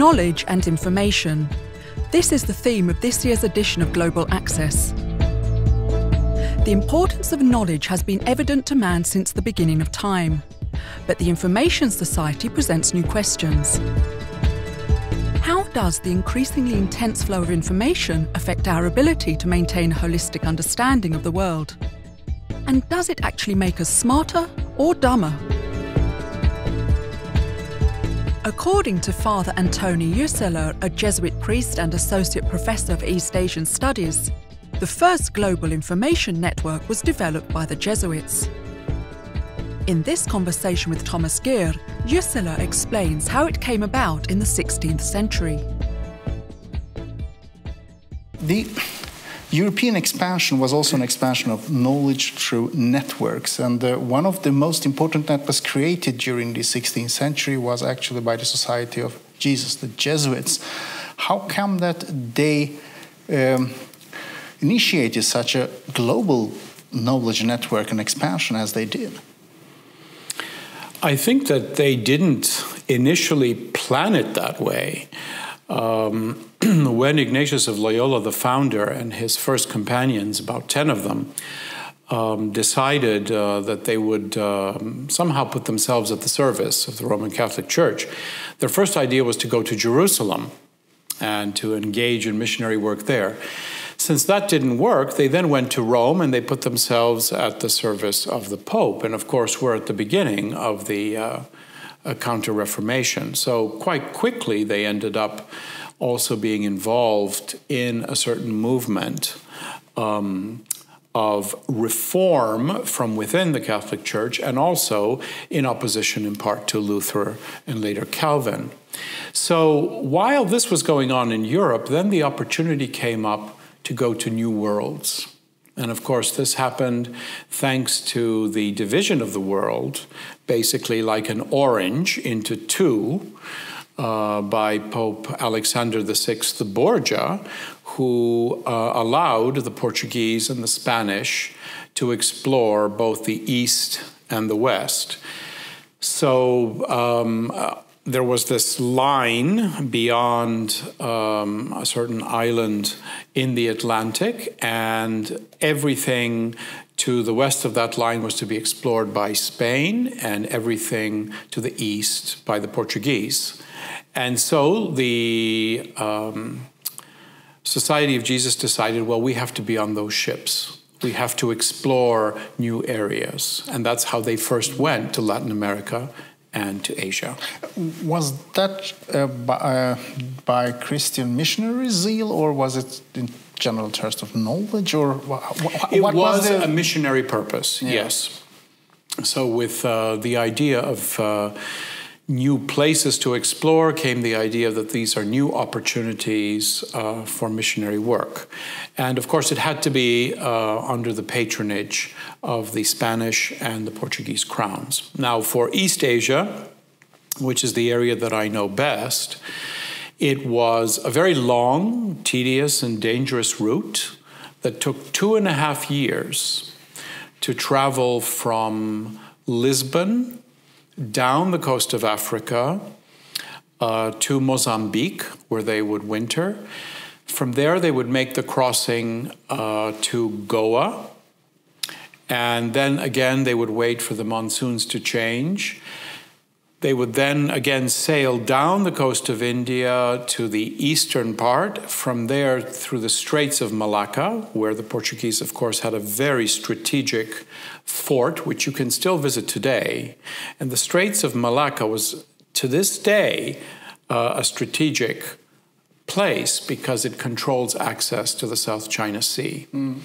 knowledge and information. This is the theme of this year's edition of Global Axess. The importance of knowledge has been evident to man since the beginning of time. But the Information Society presents new questions. How does the increasingly intense flow of information affect our ability to maintain a holistic understanding of the world? And does it actually make us smarter or dumber? According to Father Antoni Ucerler, a Jesuit priest and associate professor of East Asian studies, the first global information network was developed by the Jesuits. In this conversation with Thomas Gür, Ucerler explains how it came about in the 16th century. The European expansion was also an expansion of knowledge through networks, and uh, one of the most important networks created during the 16th century was actually by the Society of Jesus, the Jesuits. How come that they um, initiated such a global knowledge network and expansion as they did? I think that they didn't initially plan it that way. Um, when Ignatius of Loyola, the founder, and his first companions, about 10 of them, um, decided uh, that they would um, somehow put themselves at the service of the Roman Catholic Church, their first idea was to go to Jerusalem and to engage in missionary work there. Since that didn't work, they then went to Rome and they put themselves at the service of the Pope. And of course, we're at the beginning of the uh, Counter Reformation. So, quite quickly, they ended up also being involved in a certain movement um, of reform from within the Catholic Church and also in opposition in part to Luther and later Calvin. So while this was going on in Europe, then the opportunity came up to go to new worlds. And of course, this happened thanks to the division of the world, basically like an orange into two, uh, by Pope Alexander VI Borgia, who uh, allowed the Portuguese and the Spanish to explore both the East and the West. So um, uh, there was this line beyond um, a certain island in the Atlantic, and everything to the west of that line was to be explored by Spain, and everything to the east by the Portuguese. And so the um, Society of Jesus decided well, we have to be on those ships. We have to explore new areas. And that's how they first went to Latin America and to Asia. Was that uh, by, uh, by, Christian missionary zeal, or was it in general thirst of knowledge, or wh it was, was a missionary purpose? Yeah. Yes. So with uh, the idea of uh, new places to explore came the idea that these are new opportunities uh, for missionary work. And of course, it had to be uh, under the patronage of the Spanish and the Portuguese crowns. Now, for East Asia, which is the area that I know best, it was a very long, tedious, and dangerous route that took two and a half years to travel from Lisbon down the coast of Africa uh, to Mozambique, where they would winter. From there, they would make the crossing uh, to Goa. And then again, they would wait for the monsoons to change. They would then again sail down the coast of India to the eastern part, from there through the Straits of Malacca, where the Portuguese, of course, had a very strategic fort, which you can still visit today. And the Straits of Malacca was, to this day, uh, a strategic place because it controls access to the South China Sea. Mm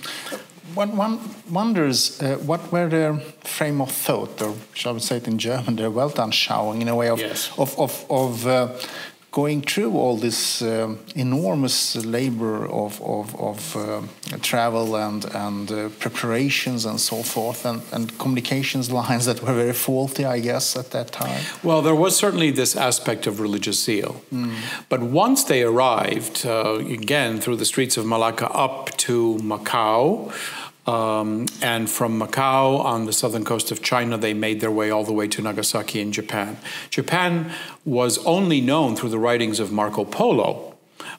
one, one wonders uh, what were their frame of thought, or shall we say it in German, their Weltanschauung, in a way of, yes. of, of, of uh, going through all this um, enormous labor of, of, of uh, travel and, and uh, preparations and so forth, and, and communications lines that were very faulty, I guess, at that time? Well, there was certainly this aspect of religious zeal. Mm. But once they arrived, uh, again, through the Straits of Malacca up to Macau, Um, and from Macau on the southern coast of China, they made their way all the way to Nagasaki in Japan. Japan was only known through the writings of Marco Polo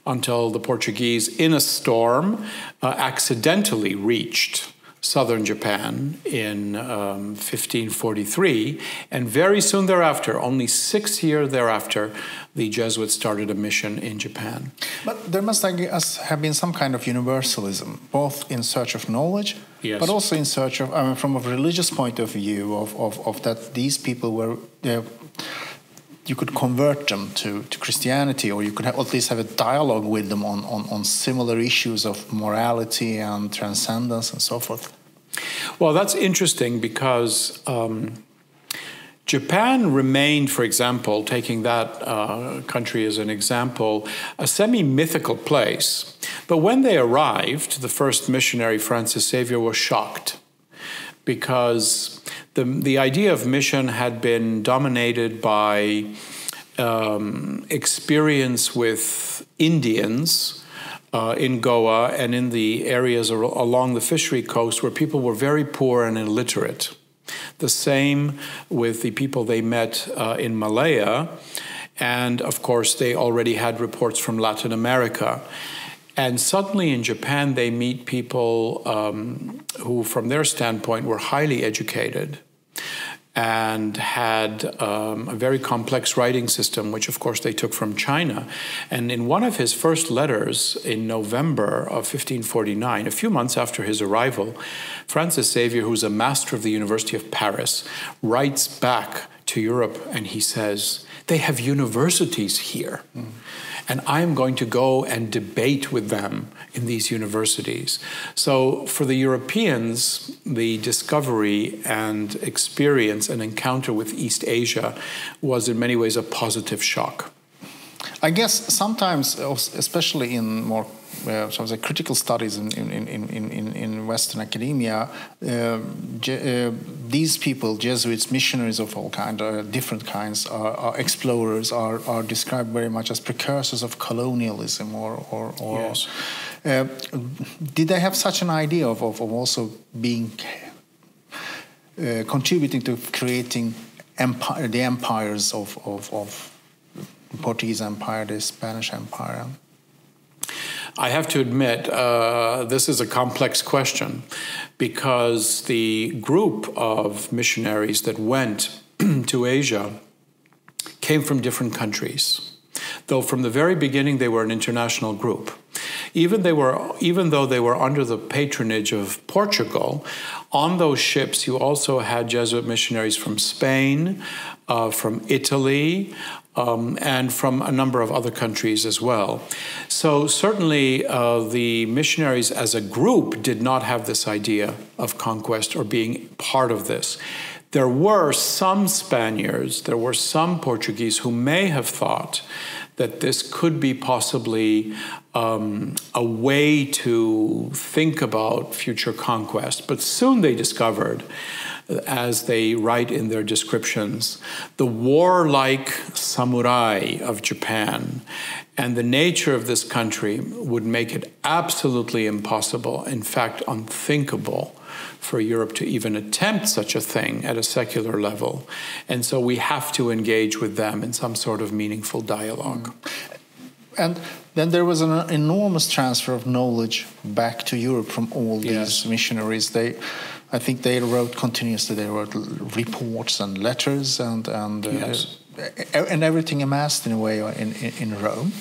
until the Portuguese, in a storm, uh, accidentally reached southern Japan in um, 1543, and very soon thereafter, only six years thereafter, the Jesuits started a mission in Japan. But there must have been some kind of universalism, both in search of knowledge, yes. but also in search of, I mean, from a religious point of view, of, of, of that these people were. Uh, you could convert them to, to Christianity, or you could have, at least have a dialogue with them on, on, on similar issues of morality and transcendence and so forth. Well, that's interesting because um, Japan remained, for example, taking that uh, country as an example, a semi mythical place. But when they arrived, the first missionary, Francis Xavier, was shocked because the, the idea of mission had been dominated by um, experience with Indians uh, in Goa and in the areas along the fishery coast where people were very poor and illiterate. The same with the people they met uh, in Malaya. And of course, they already had reports from Latin America. And suddenly in Japan, they meet people um, who, from their standpoint, were highly educated and had um, a very complex writing system, which of course they took from China. And in one of his first letters in November of 1549, a few months after his arrival, Francis Xavier, who's a master of the University of Paris, writes back to Europe and he says, They have universities here. Mm and I'm going to go and debate with them in these universities. So for the Europeans, the discovery and experience and encounter with East Asia was in many ways a positive shock. I guess sometimes, especially in more uh, so say critical studies in, in, in, in, in Western academia, uh, uh, these people, Jesuits, missionaries of all kinds, uh, different kinds, are, are, explorers, are, are described very much as precursors of colonialism or. or, or yes. Uh, did they have such an idea of, of, of also being uh, contributing to creating empire, the empires of, of, of Portuguese Empire, the Spanish Empire? I have to admit, uh, this is a complex question because the group of missionaries that went to Asia came from different countries. Though from the very beginning they were an international group. Even, they were, even though they were under the patronage of Portugal, on those ships you also had Jesuit missionaries from Spain, uh, from Italy, um, and from a number of other countries as well. So, certainly, uh, the missionaries as a group did not have this idea of conquest or being part of this. There were some Spaniards, there were some Portuguese who may have thought that this could be possibly um, a way to think about future conquest. But soon they discovered as they write in their descriptions, the warlike samurai of Japan and the nature of this country would make it absolutely impossible, in fact, unthinkable, for Europe to even attempt such a thing at a secular level. And so we have to engage with them in some sort of meaningful dialogue. Mm. And then there was an enormous transfer of knowledge back to Europe from all these yes. missionaries. They I think they wrote continuously. They wrote reports and letters and and uh, yes. uh, and everything amassed in a way in in, in Rome.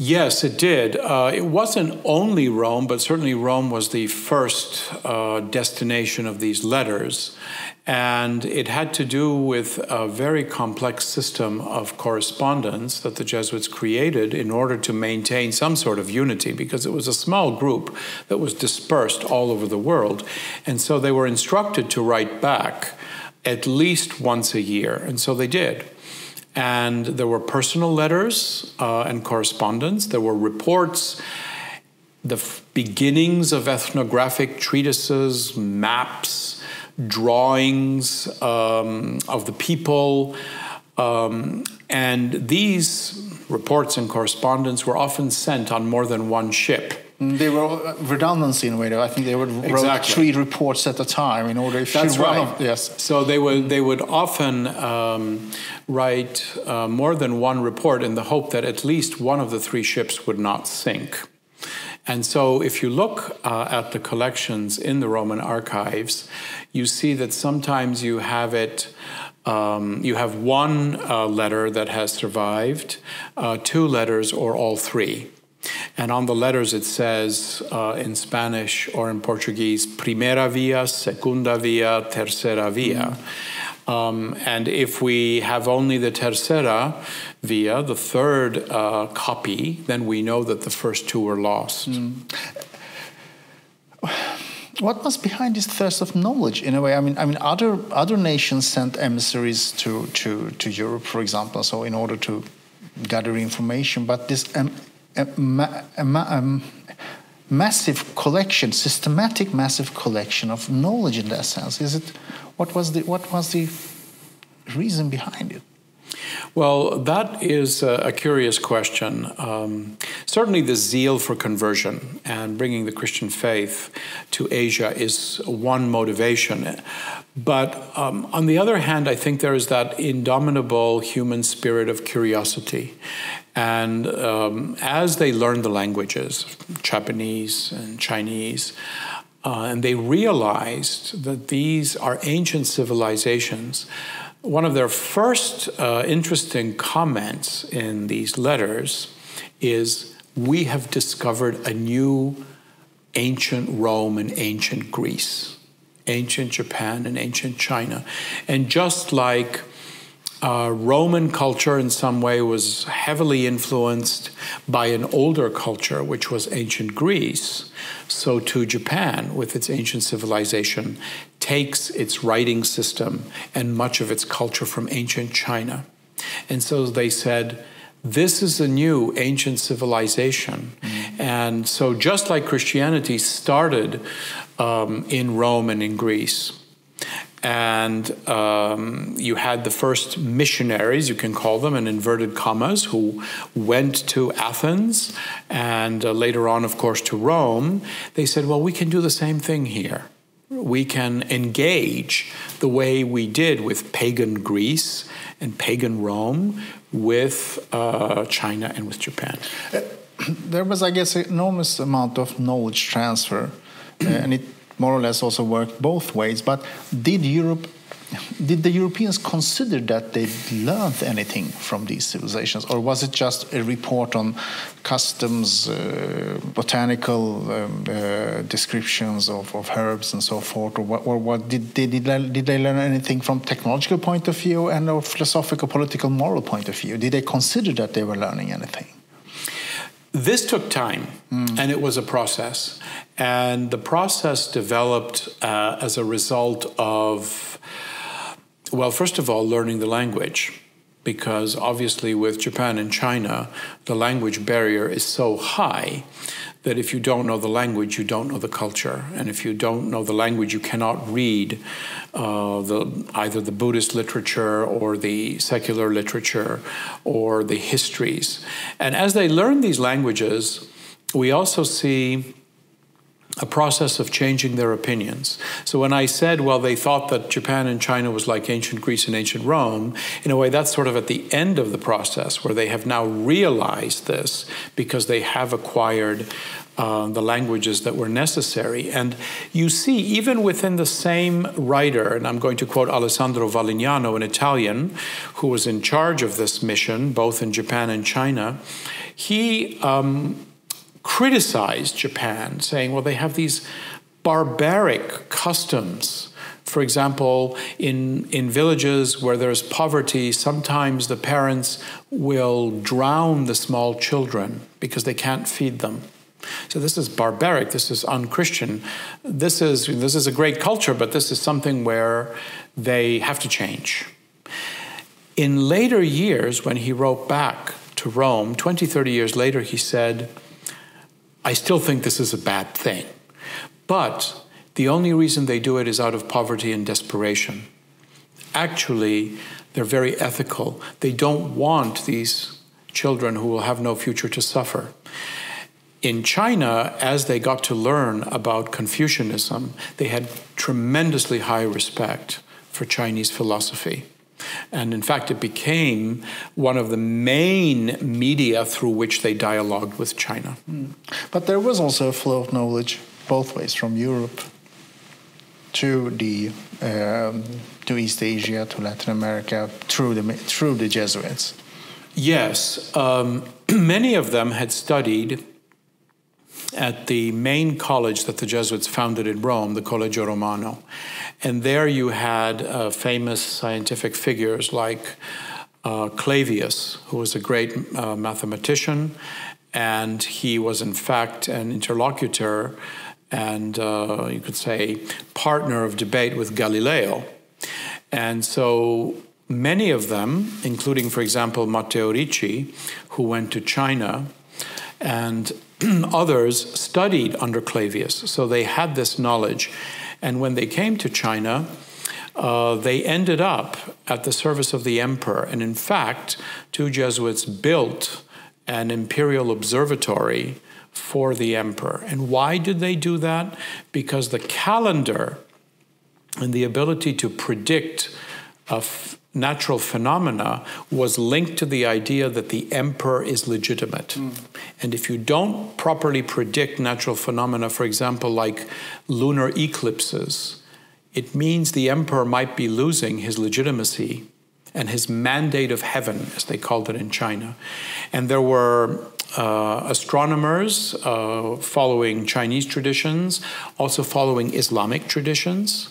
Yes, it did. Uh, it wasn't only Rome, but certainly Rome was the first uh, destination of these letters. And it had to do with a very complex system of correspondence that the Jesuits created in order to maintain some sort of unity, because it was a small group that was dispersed all over the world. And so they were instructed to write back at least once a year. And so they did. And there were personal letters uh, and correspondence, there were reports the beginnings of ethnographic treatises, maps, drawings um, of the people. Um, and these reports and correspondence were often sent on more than one ship. Mm, they were uh, redundancy in a way, though. I think they would exactly. wrote three reports at a time in order. If That's right. Of, yes. So they would they would often um, write uh, more than one report in the hope that at least one of the three ships would not sink. And so, if you look uh, at the collections in the Roman archives, you see that sometimes you have it. Um, you have one uh, letter that has survived, uh, two letters, or all three. And on the letters, it says uh, in Spanish or in Portuguese, primera via, segunda via, tercera via. Um, and if we have only the tercera via, the third uh, copy, then we know that the first two were lost. Mm. What was behind this thirst of knowledge? In a way, I mean, I mean, other other nations sent emissaries to to to Europe, for example, so in order to gather information. But this um, a, ma massive collection, systematic, massive collection of knowledge in that sense? Is it what was the what was the reason behind it? Well, that is a, curious question. Um, certainly, the zeal for conversion and bringing the Christian faith to Asia is one motivation. But um, on the other hand, I think there is that indomitable human spirit of curiosity. And um, as they learned the languages, Japanese and Chinese, uh, and they realized that these are ancient civilizations, one of their first uh, interesting comments in these letters is We have discovered a new ancient Rome and ancient Greece, ancient Japan and ancient China. And just like uh, Roman culture, in some way, was heavily influenced by an older culture, which was ancient Greece. So, too, Japan, with its ancient civilization, takes its writing system and much of its culture from ancient China. And so they said, this is a new ancient civilization. Mm-hmm. And so, just like Christianity started um, in Rome and in Greece, and um, you had the first missionaries, you can call them in inverted commas, who went to Athens and uh, later on, of course, to Rome. They said, well, we can do the same thing here. We can engage the way we did with pagan Greece and pagan Rome with uh, China and with Japan. Uh, there was, I guess, an enormous amount of knowledge transfer, uh, and it more or less also worked both ways. But did Europe, did the Europeans consider that they learned anything from these civilizations, or was it just a report on customs, uh, botanical um, uh, descriptions of, of, herbs and so forth, or what? Or what did, did, did they learn anything from technological point of view and a philosophical, political, moral point of view? Did they consider that they were learning anything? This took time, mm. and it was a process. And the process developed uh, as a result of, well, first of all, learning the language. Because obviously, with Japan and China, the language barrier is so high that if you don't know the language, you don't know the culture. And if you don't know the language, you cannot read uh, the, either the Buddhist literature or the secular literature or the histories. And as they learn these languages, we also see a process of changing their opinions. So when I said, well, they thought that Japan and China was like ancient Greece and ancient Rome, in a way, that's sort of at the end of the process where they have now realized this because they have acquired uh, the languages that were necessary. And you see, even within the same writer, and I'm going to quote Alessandro Valignano, an Italian who was in charge of this mission, both in Japan and China, he um, criticized Japan, saying, well, they have these barbaric customs. For example, in, in villages where there's poverty, sometimes the parents will drown the small children because they can't feed them. So this is barbaric. This is unchristian. This is this is a great culture, but this is something where they have to change. In later years, when he wrote back to Rome, 20, 30 years later, he said, I still think this is a bad thing. But the only reason they do it is out of poverty and desperation. Actually, they're very ethical. They don't want these children who will have no future to suffer. in China, as they got to learn about Confucianism, they had tremendously high respect for Chinese philosophy. And in fact, it became one of the main media through which they dialogued with China. Mm. But there was also a flow of knowledge both ways from Europe to the um, to East Asia to Latin America through the through the Jesuits. Yes, um, many of them had studied at the main college that the Jesuits founded in Rome, the Collegio Romano. And there you had uh, famous scientific figures like uh, Clavius, who was a great uh, mathematician, and he was, in fact, an interlocutor and uh, you could say partner of debate with Galileo. And so many of them, including, for example, Matteo Ricci, who went to China, and others studied under Clavius. So they had this knowledge. And when they came to China, uh, they ended up at the service of the emperor. And in fact, two Jesuits built an imperial observatory for the emperor. And why did they do that? Because the calendar and the ability to predict natural phenomena was linked to the idea that the emperor is legitimate. Mm. And if you don't properly predict natural phenomena, for example, like lunar eclipses, it means the emperor might be losing his legitimacy and his mandate of heaven, as they called it in China. And there were uh, astronomers uh, following Chinese traditions, also following Islamic traditions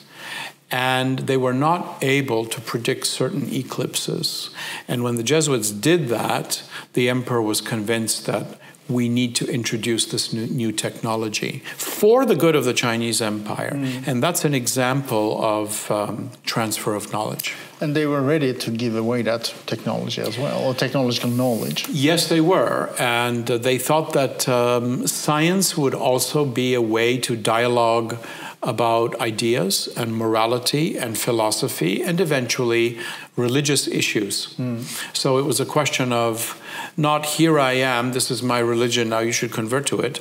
and they were not able to predict certain eclipses. And when the Jesuits did that, the emperor was convinced that we need to introduce this new, new technology for the good of the Chinese empire. Mm. And that's an example of um, transfer of knowledge. And they were ready to give away that technology as well, or technological knowledge. Yes, they were. And uh, they thought that um, science would also be a way to dialogue about ideas and morality and philosophy and eventually religious issues. Mm. So it was a question of not here I am, this is my religion, now you should convert to it,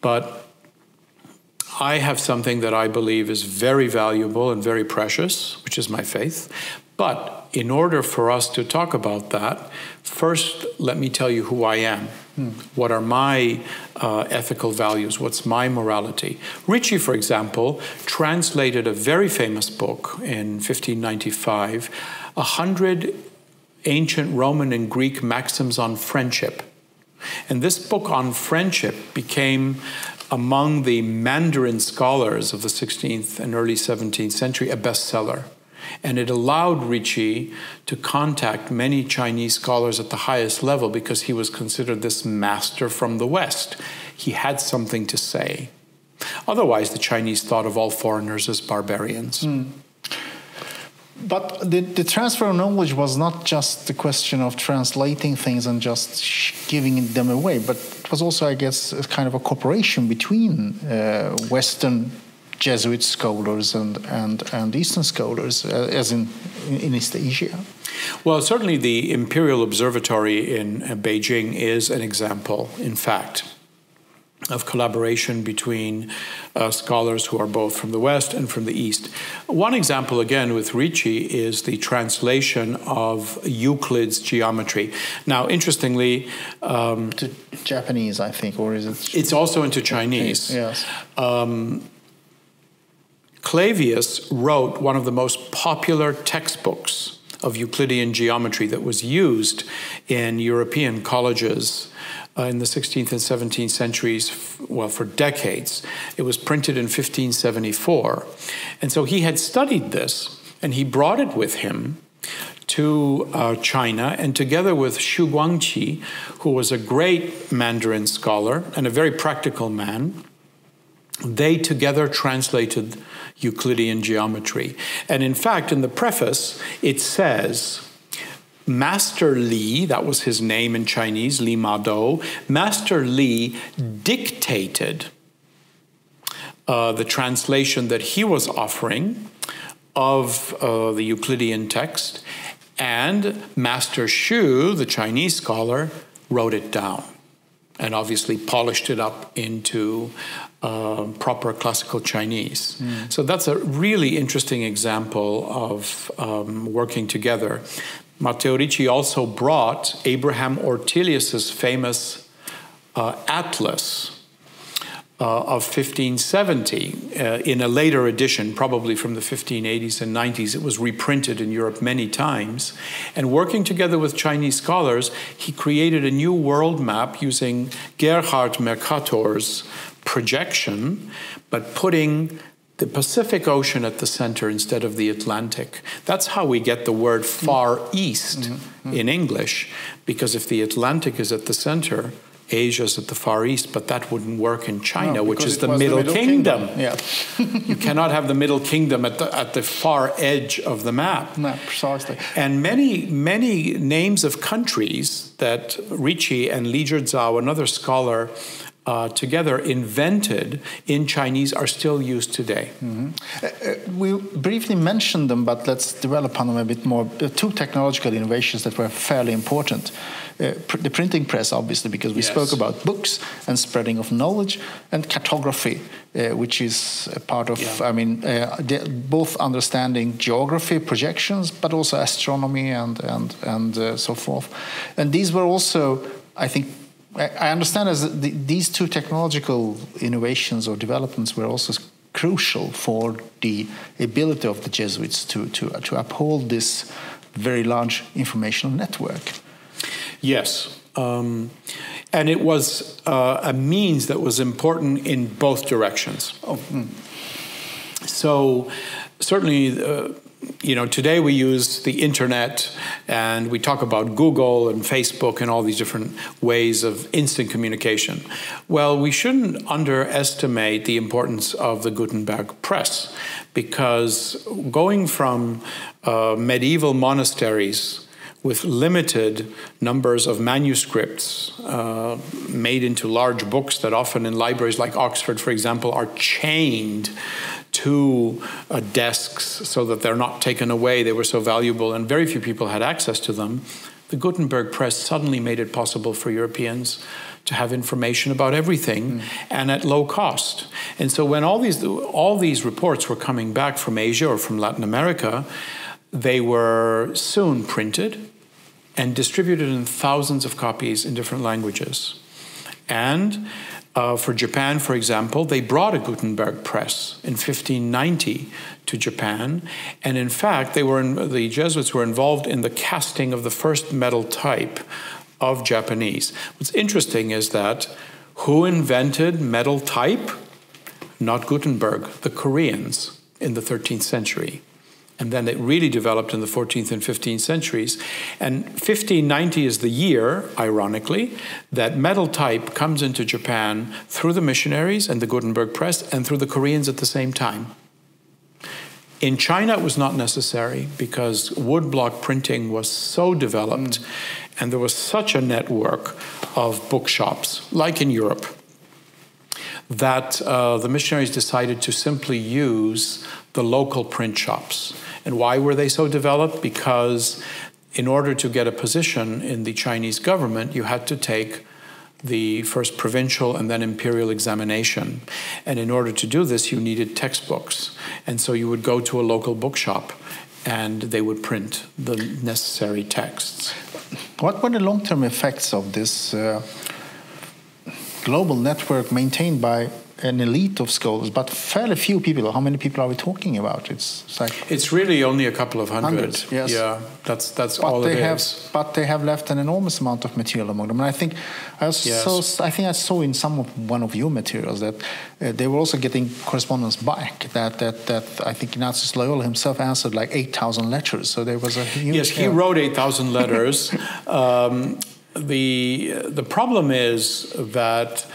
but I have something that I believe is very valuable and very precious, which is my faith. But in order for us to talk about that, first let me tell you who I am. Hmm. What are my uh, ethical values? What's my morality? Ricci, for example, translated a very famous book in 1595, a hundred ancient Roman and Greek maxims on friendship. And this book on friendship became among the Mandarin scholars of the 16th and early 17th century a bestseller. And it allowed Ricci to contact many Chinese scholars at the highest level because he was considered this master from the West. He had something to say. Otherwise, the Chinese thought of all foreigners as barbarians. Mm. But the, the, transfer of knowledge was not just the question of translating things and just giving them away, but it was also, I guess, kind of a cooperation between uh, Western Jesuit scholars and, and, and Eastern scholars, uh, as in, in East Asia? Well, certainly the Imperial Observatory in uh, Beijing is an example, in fact, of collaboration between uh, scholars who are both from the West and from the East. One example, again, with Ricci is the translation of Euclid's geometry. Now, interestingly, um, to Japanese, I think, or is it? It's also into Chinese. Yes. Um, Clavius wrote one of the most popular textbooks of Euclidean geometry that was used in European colleges uh, in the 16th and 17th centuries, well, for decades. It was printed in 1574. And so he had studied this and he brought it with him to uh, China, and together with Xu Guangqi, who was a great Mandarin scholar and a very practical man, they together translated Euclidean geometry. And in fact, in the preface, it says, Master Li, that was his name in Chinese, Li Ma Dou, Master Li dictated uh, the translation that he was offering of uh, the Euclidean text, and Master Xu, the Chinese scholar, wrote it down. And obviously polished it up into uh, proper classical Chinese. Mm. So that's a really interesting example of um, working together. Matteo Ricci also brought Abraham Ortelius's famous uh, atlas uh, of 1570 uh, in a later edition, probably from the 1580s and 90s. It was reprinted in Europe many times. And working together with Chinese scholars, he created a new world map using Gerhard Mercator's projection, but putting the Pacific Ocean at the center instead of the Atlantic. That's how we get the word Far East mm -hmm. in English, because if the Atlantic is at the center, Asia's at the Far East, but that wouldn't work in China, no, which is the middle, the middle, Kingdom. kingdom. Yeah. you cannot have the Middle Kingdom at the, at the far edge of the map. No, precisely. And many, many names of countries that Ricci and Li Zhizao, another scholar, uh, together invented in Chinese are still used today. Mm -hmm. uh, we briefly mentioned them, but let's develop on them a bit more. two technological innovations that were fairly important. Uh, pr the printing press, obviously, because we yes. spoke about books and spreading of knowledge, and cartography, uh, which is a part of, yeah. I mean, uh, both understanding geography, projections, but also astronomy and and and uh, so forth. And these were also, I think, I understand as the, these two technological innovations or developments were also crucial for the ability of the Jesuits to to to uphold this very large informational network. Yes. Um, and it was uh, a means that was important in both directions. Oh. Mm. So, certainly, uh, you know, today we use the internet and we talk about Google and Facebook and all these different ways of instant communication. Well, we shouldn't underestimate the importance of the Gutenberg press because going from uh, medieval monasteries with limited numbers of manuscripts uh, made into large books that often in libraries like Oxford, for example, are chained to uh, desks so that they're not taken away. They were so valuable, and very few people had access to them. The Gutenberg press suddenly made it possible for Europeans to have information about everything mm. and at low cost. And so when all these all these reports were coming back from Asia or from Latin America, they were soon printed and distributed in thousands of copies in different languages. And uh, for Japan, for example, they brought a Gutenberg press in 1590 to Japan, and in fact, they were in, the Jesuits were involved in the casting of the first metal type of Japanese. What's interesting is that who invented metal type? Not Gutenberg, the Koreans in the 13th century. And then it really developed in the 14th and 15th centuries. And 1590 is the year, ironically, that metal type comes into Japan through the missionaries and the Gutenberg press and through the Koreans at the same time. In China, it was not necessary because woodblock printing was so developed mm. and there was such a network of bookshops, like in Europe, that uh, the missionaries decided to simply use the local print shops. And why were they so developed? Because in order to get a position in the Chinese government, you had to take the first provincial and then imperial examination. And in order to do this, you needed textbooks. And so you would go to a local bookshop and they would print the necessary texts. What were the long term effects of this uh, global network maintained by an elite of scholars, but fairly few people. How many people are we talking about? It's, it's like it's really only a couple of hundred. Hundreds, yes. Yeah, that's that's but all they have, is. But they have left an enormous amount of material among them, and I think I yes. I think I saw in some of one of your materials that uh, they were also getting correspondence back. That that that I think Ignatius Loyola himself answered like eight thousand letters. So there was a huge. Yes, he wrote eight thousand letters. um, the the problem is that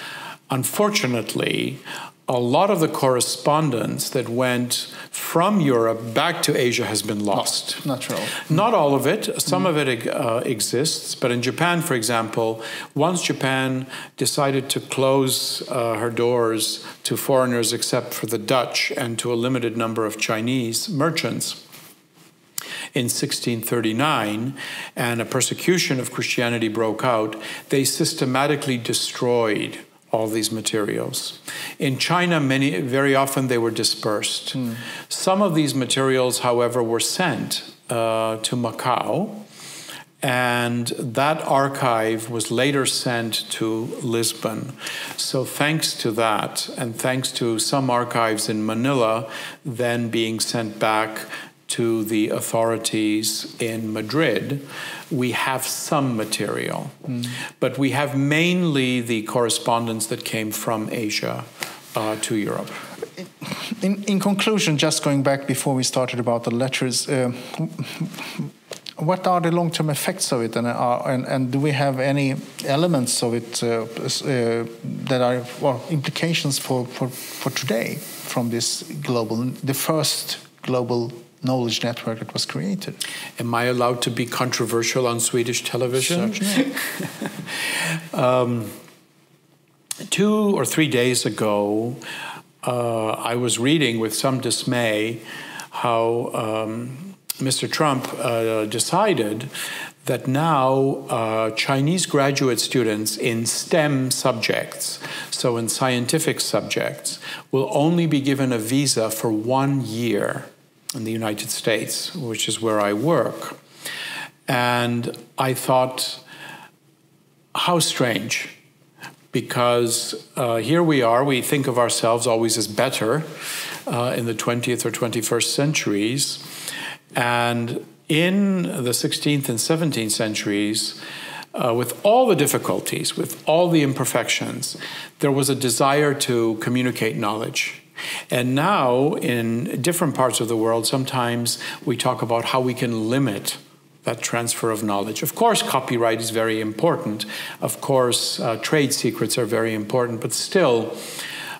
Unfortunately, a lot of the correspondence that went from Europe back to Asia has been lost. Not, Natural. Not all of it. Some mm. of it uh, exists. But in Japan, for example, once Japan decided to close uh, her doors to foreigners except for the Dutch and to a limited number of Chinese merchants, in 1639 and a persecution of Christianity broke out, they systematically destroyed all these materials. In China, many, very often they were dispersed. Mm. Some of these materials, however, were sent uh, to Macau, and that archive was later sent to Lisbon. So, thanks to that, and thanks to some archives in Manila then being sent back to the authorities in Madrid, we have some material. Mm. But we have mainly the correspondence that came from Asia uh, to Europe. In, in, conclusion, just going back before we started about the letters, uh, what are the long-term effects of it, and, are, and, and, do we have any elements of it uh, uh, that are well, implications for, for, for today from this global, the first global knowledge network that was created. Am I allowed to be controversial on Swedish television? um, two or three days ago, uh, I was reading with some dismay how um, Mr. Trump uh, decided that now uh, Chinese graduate students in STEM subjects, so in scientific subjects, will only be given a visa for one year in the United States, which is where I work. And I thought, how strange, because uh, here we are, we think of ourselves always as better uh, in the 20th or 21st centuries. And in the 16th and 17th centuries, uh, with all the difficulties, with all the imperfections, there was a desire to communicate knowledge. And now, in different parts of the world, sometimes we talk about how we can limit that transfer of knowledge. Of course, copyright is very important. Of course, uh, trade secrets are very important, but still,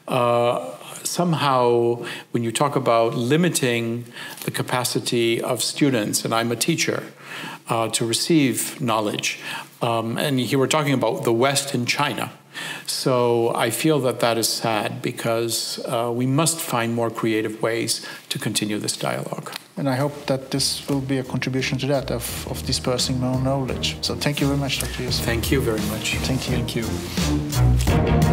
uh, somehow, when you talk about limiting the capacity of students, and I'm a teacher, uh, to receive knowledge, um, and here we're talking about the West and China. So I feel that that is sad because uh, we must find more creative ways to continue this dialogue. And I hope that this will be a contribution to that, of, of dispersing more knowledge. So thank you very much, Dr. Yusuf. Thank you very much. Thank you. Thank you.